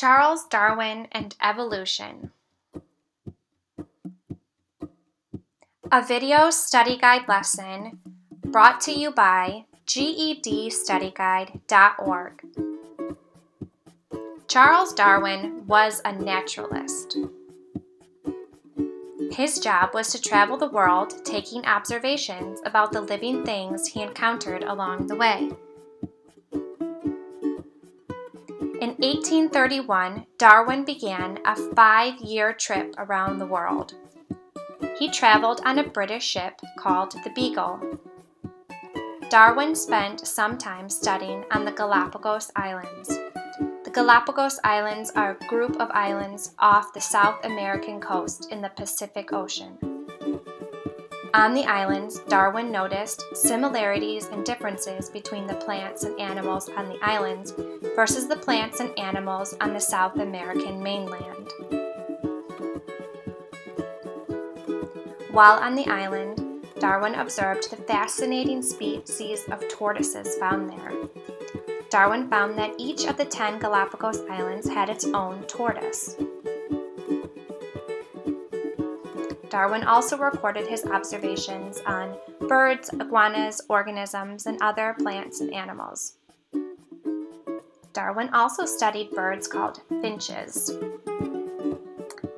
Charles Darwin and Evolution. A video study guide lesson brought to you by GEDstudyguide.org. Charles Darwin was a naturalist. His job was to travel the world taking observations about the living things he encountered along the way. In 1831, Darwin began a five year trip around the world. He traveled on a British ship called the Beagle. Darwin spent some time studying on the Galapagos Islands. The Galapagos Islands are a group of islands off the South American coast in the Pacific Ocean. On the islands, Darwin noticed similarities and differences between the plants and animals on the islands versus the plants and animals on the South American mainland. While on the island, Darwin observed the fascinating species of tortoises found there. Darwin found that each of the 10 Galapagos Islands had its own tortoise. Darwin also recorded his observations on birds, iguanas, organisms, and other plants and animals. Darwin also studied birds called finches.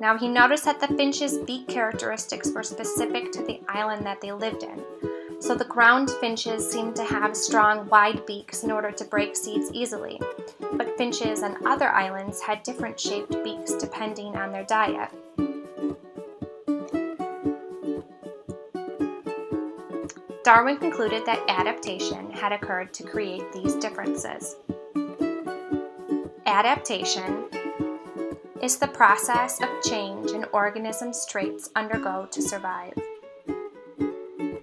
Now he noticed that the finches' beak characteristics were specific to the island that they lived in. So the ground finches seemed to have strong, wide beaks in order to break seeds easily. But finches on other islands had different shaped beaks depending on their diet. Darwin concluded that adaptation had occurred to create these differences. Adaptation is the process of change an organism's traits undergo to survive.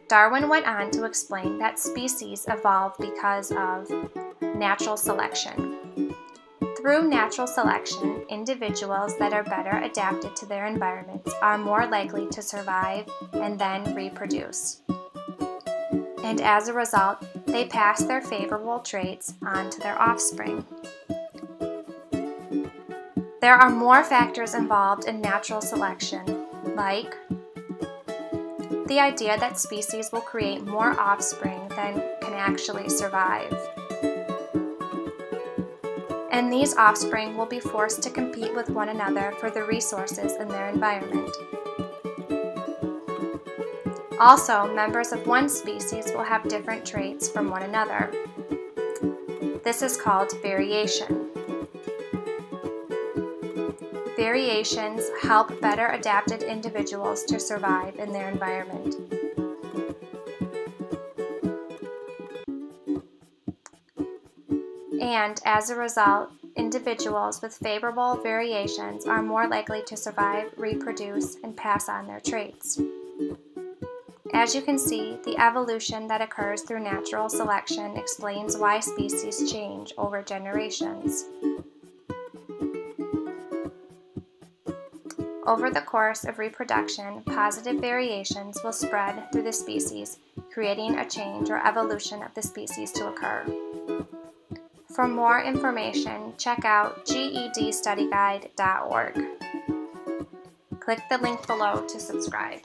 Darwin went on to explain that species evolve because of natural selection. Through natural selection, individuals that are better adapted to their environments are more likely to survive and then reproduce and as a result, they pass their favorable traits on to their offspring. There are more factors involved in natural selection, like the idea that species will create more offspring than can actually survive. And these offspring will be forced to compete with one another for the resources in their environment. Also, members of one species will have different traits from one another. This is called variation. Variations help better adapted individuals to survive in their environment. And as a result, individuals with favorable variations are more likely to survive, reproduce, and pass on their traits. As you can see, the evolution that occurs through natural selection explains why species change over generations. Over the course of reproduction, positive variations will spread through the species, creating a change or evolution of the species to occur. For more information, check out gedstudyguide.org. Click the link below to subscribe.